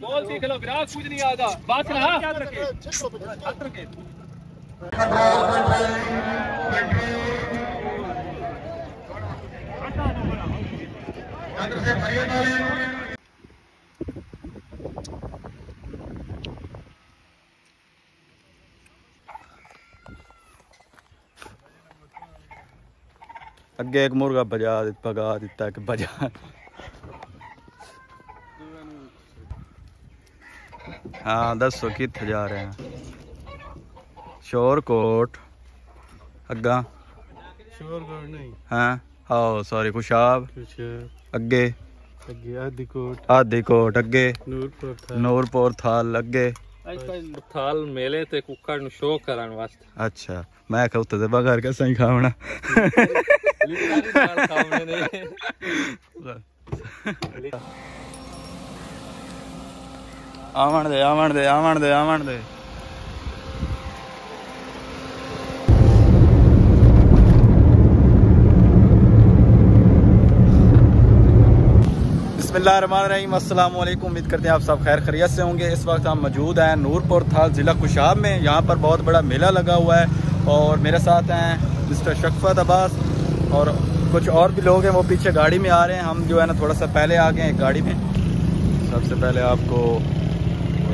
بول دیکھ لو وراٹ کچھ نہیں آتا۔ بات رہا؟ رکھے اگے ایک مرغا بجا پگا دیتا کہ بجا ਹਾਂ ਦੱਸੋ ਕਿੱਥੇ ਜਾ ਰਹੇ ਆ? ਸ਼ੋਰਕੋਟ। ਅੱਗਾ। ਨਹੀਂ। ਹਾਂ? ਆਓ ਸੌਰੀ ਖੁਸ਼ਾਬ। ਅੱਗੇ। ਅੱਗੇ ਆਦੀ ਕੋਟ ਆਦੀ ਕੋਟ ਅੱਗੇ। ਨੂਰਪੁਰ ਥਾ ਨੂਰਪੁਰ ਥਾਲ ਅੱਗੇ। ਥਾਲ ਮੇਲੇ ਤੇ ਕੁੱਕੜ ਨੂੰ ਸ਼ੋਅ ਕਰਨ ਵਾਸਤੇ। ਅੱਛਾ ਮੈਂ ਕਿਹਾ ਉੱਤੇ ਤੇ ਬਗਰ ਕੇ ਸਹੀ ਖਾਵਣਾ। ਨੇ। ਆਵਣ ਦੇ ਆਵਣ ਦੇ ਆਵਣ ਦੇ ਆਵਣ ਦੇ بسم اللہ الرحمن الرحیم السلام علیکم امید کرتے ہیں آپ سب خیر خریت سے ہوں گے اس وقت ہم موجود ہیں نور پور تھا ضلع کشاب میں یہاں پر بہت بڑا میلہ لگا ہوا ہے اور میرے ساتھ ہیں مسٹر شکفت عباس اور کچھ اور بھی لوگ ہیں وہ پیچھے گاڑی میں آ رہے ہیں ہم جو ہے نا تھوڑا سا پہلے آ گئے ہیں گاڑی میں سب سے پہلے آپ کو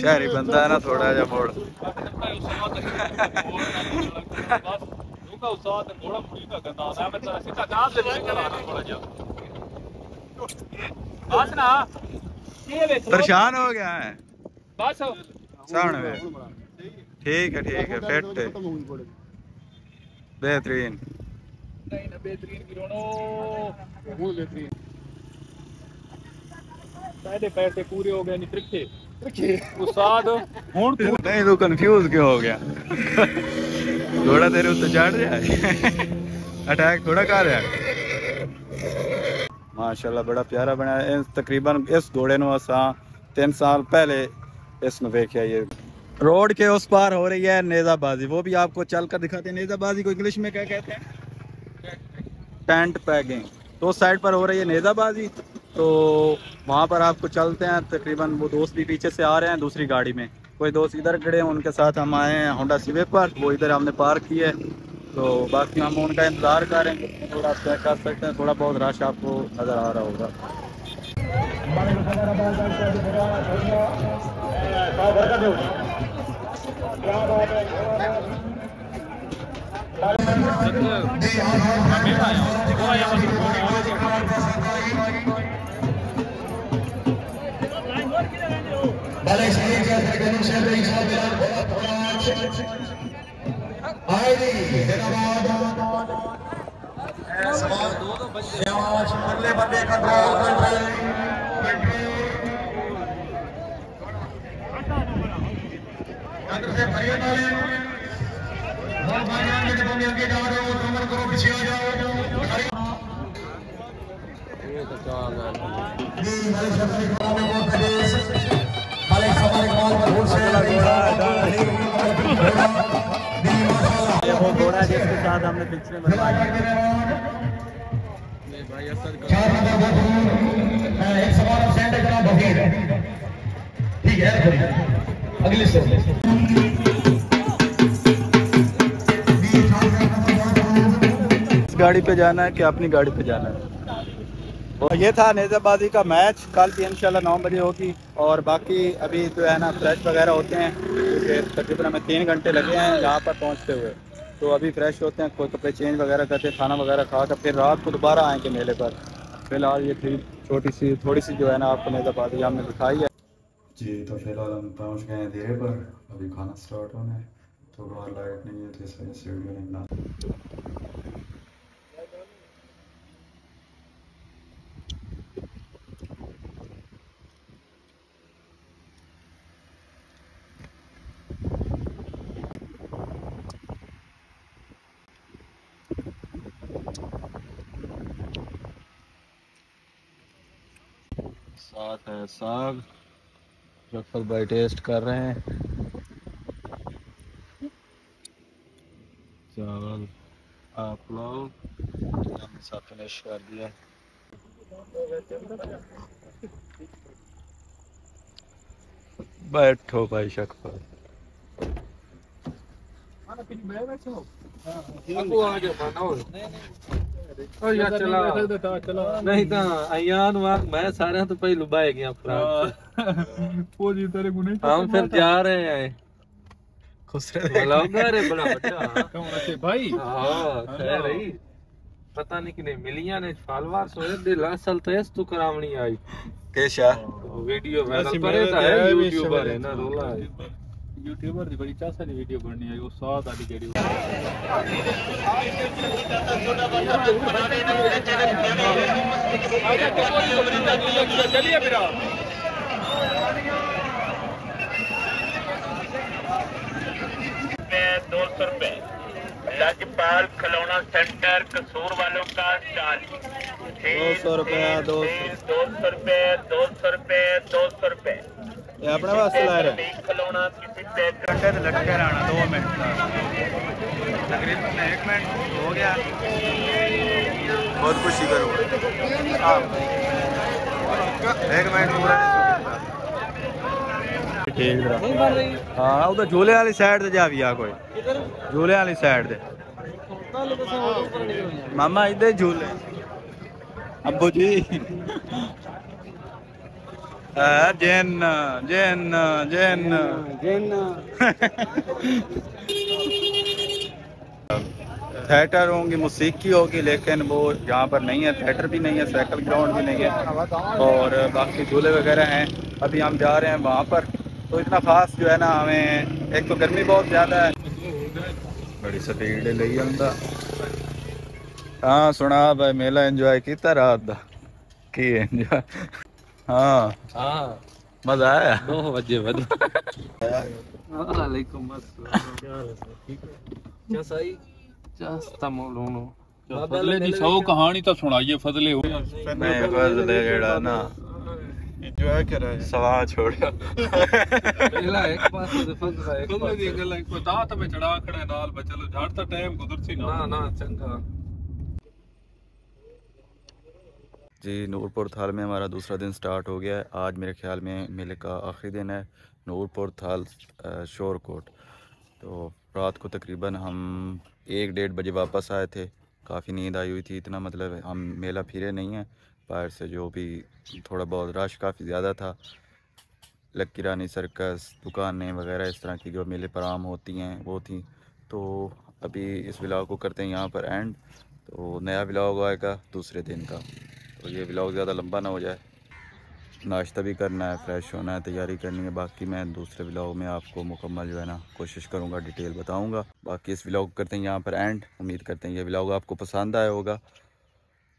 شہری بندہ ہے نا، تھوڑا جا موڑ۔ پریشان ہو گیا ہے۔ ٹھیک ہے ٹھیک ہے، فٹ۔ بہترین۔ بہترین پہلے پیسے پورے ہو گئے نہیں ترکھے۔ استاد ہوں نہیں تو کنفیوز کیوں ہو گیا؟ تھوڑا دیر اس چڑھ رہا ہے۔ اٹیک تھوڑا کر رہا ہے۔ بڑا پیارا بنا تقریباً اس گھوڑے نو اساں تین سال پہلے اس نو دیکھا یہ روڈ کے اس پار ہو رہی ہے نیزہ بازی۔ وہ بھی آپ کو چل کر دکھاتے ہیں۔ نیزہ بازی کو انگلش میں کیا کہتے ہیں؟ ٹینٹ پیگنگ تو سائڈ پر ہو رہی ہے نیزہ بازی۔ تو وہاں پر آپ کو چلتے ہیں، تقریباً وہ دوست بھی پیچھے سے آ رہے ہیں دوسری گاڑی میں۔ کوئی دوست ادھر کھڑے ہیں، ان کے ساتھ ہم آئے ہیں ہونڈا سیوے پر، وہ ادھر ہم نے پارک کی ہے۔ تو باقی ہم ان کا انتظار کر رہے ہیں۔ تھوڑا آپ چیک کر سکتے ہیں، تھوڑا بہت رش آپ کو نظر آ رہا ہوگا۔ ہمیں عليه سيدنا كريم سيدنا إسحاق آيدي هناباد سیواج Balle Balle control control control سے فریاد آ رہے ہیں اور بھائی جان کے جا رہے ہو کمر کرو پیچھے آ جاؤ یہ ہمارے سفر کرنے کو پچھلے چار نمبر وہ ایک سوال ٹھیک ہے اگلی سوال۔ گاڑی پہ جانا ہے کہ اپنی گاڑی پہ جانا ہے؟ یہ تھا نیزہ بازی کا میچ۔ کل بھی انشاءاللہ نو بجے ہوگی۔ اور باقی ابھی جو ہے نا فریش وغیرہ ہوتے ہیں کیونکہ تقریباً ہمیں تین گھنٹے لگے ہیں یہاں پر پہنچتے ہوئے۔ تو ابھی فریش ہوتے ہیں، کوئی کپڑے چینج وغیرہ کرتے ہیں، کھانا وغیرہ کھا کر، پھر رات کو دوبارہ آئیں گے میلے پر۔ فی الحال یہ تھی چھوٹی سی تھوڑی سی جو ہے نا آپ کو نیزہ بادی ہم نے دکھائی ہے۔ جی تو فی الحال ہم پہنچ گئے ہیں دیر پر۔ ابھی کھانا سٹارٹ ہونا ہے۔ تو باہر لائٹ نہیں ہے، تو اس وجہ سے ویڈیو نہیں بنا۔ ساتھ ہے ساگ رفت بھائی ٹیسٹ کر رہے ہیں۔ چاول آپ لوگ ہم نے سب فنش کر دیا۔ بیٹھو بھائی شک پر۔ اگو چلا نہیں تا ایان واق میں سارے تو پہلو بائے گیا فراد ہم پھر جا رہے ہیں بلاؤگا رے بڑا بڑا بھائی ہاں خیر رہی پتہ نہیں کہ نہیں ملیاں نے فالوار سوئے دل تو آئی کیشا ویڈیو وائرل کرے تا ہے یوٹیوبر ہے نا رولا ہے یوٹیوبر دی بڑی چاسا دی ویڈیو بننی ہے وہ ساتھ آدھی جڑی چلیے دو سو روپے کھلونا سینٹر قصور والوں کا چالیس دو سو روپے دو دو سو روپے دو سو روپے دو سو روپے یہ اپنے واسطے لا رہے گھنٹے سے لٹکے رہنا دو منٹ تقریباً ایک منٹ ہو گیا بہت خوشی کروں ایک منٹ پورا ہاں ادھر جھولے والی سائڈ سے جا بھی آ کوئی جھولے والی سائڈ سے ماما ادھر جھولے ابو جی ہاں، جین جین جین۔ تھیٹر ہوں گی موسیقی ہوگی لیکن وہ یہاں پر نہیں ہے تھیٹر بھی نہیں ہے سائیکل گراؤنڈ بھی نہیں ہے۔ اور باقی جھولے وغیرہ ہیں ابھی ہم جا رہے ہیں وہاں پر۔ تو اتنا خاص جو ہے نا ہمیں ایک تو گرمی بہت زیادہ ہے۔ بڑی سپیڈ ہوں ہاں سنا بھائی میلہ انجوائے کیتا رات دا۔ کی انجوائے؟ ہاں۔ ہاں۔ مزہ آیا۔ دو بجے ود وعلیکم السلام۔ کیا صحیح چاستا مولونو فضلے دی سو کہانی تو سنائیے فضلے ہو۔ نہیں فضل جڑا نا۔ انجوائے کرا سوا چھوڑیا پہلا ایک پاسے تے فضلا ایک فضلے دی گل ہے کوئی تا تے چڑھا کھڑا ہے نال بچلو جھڑ تا ٹائم گزر سی نا نا چنگا۔ جی نورپور تھال میں ہمارا دوسرا دن سٹارٹ ہو گیا ہے۔ آج میرے خیال میں میلے کا آخری دن ہے نورپور تھال شور کوٹ۔ تو رات کو تقریباً ہم ایک ڈیڑھ بجے واپس آئے تھے۔ کافی نیند آئی ہوئی تھی، اتنا مطلب ہم میلہ پھرے نہیں ہیں۔ باہر سے جو بھی تھوڑا بہت رش کافی زیادہ تھا۔ لکی رانی سرکس، دکانیں وغیرہ اس طرح کی جو میلے پر عام ہوتی ہیں، وہ تھیں۔ تو ابھی اس ولاگ کو کرتے ہیں یہاں پر اینڈ تو نیا ولاگ آئے گا دوسرے دن کا۔ تو یہ ولاگ زیادہ لمبا نہ ہو جائے۔ ناشتہ بھی کرنا ہے فریش ہونا ہے، تیاری کرنی ہے۔ باقی میں دوسرے ولاگ میں آپ کو مکمل جو ہے نا کوشش کروں گا ڈیٹیل بتاؤں گا۔ باقی اس ولاگ کرتے ہیں یہاں پر اینڈ امید کرتے ہیں یہ ولاگ آپ کو پسند آیا ہوگا۔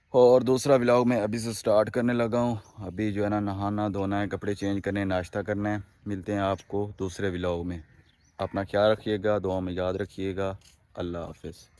اور دوسرا ولاگ میں ابھی سے سٹارٹ کرنے لگا ہوں۔ ابھی جو ہے نا نہانا دھونا ہے، کپڑے چینج کرنے، ناشتہ کرنا ہے۔ ملتے ہیں آپ کو دوسرے ولاگ میں۔ اپنا خیال رکھیے گا، دعاؤں میں یاد رکھیے گا۔ اللہ حافظ۔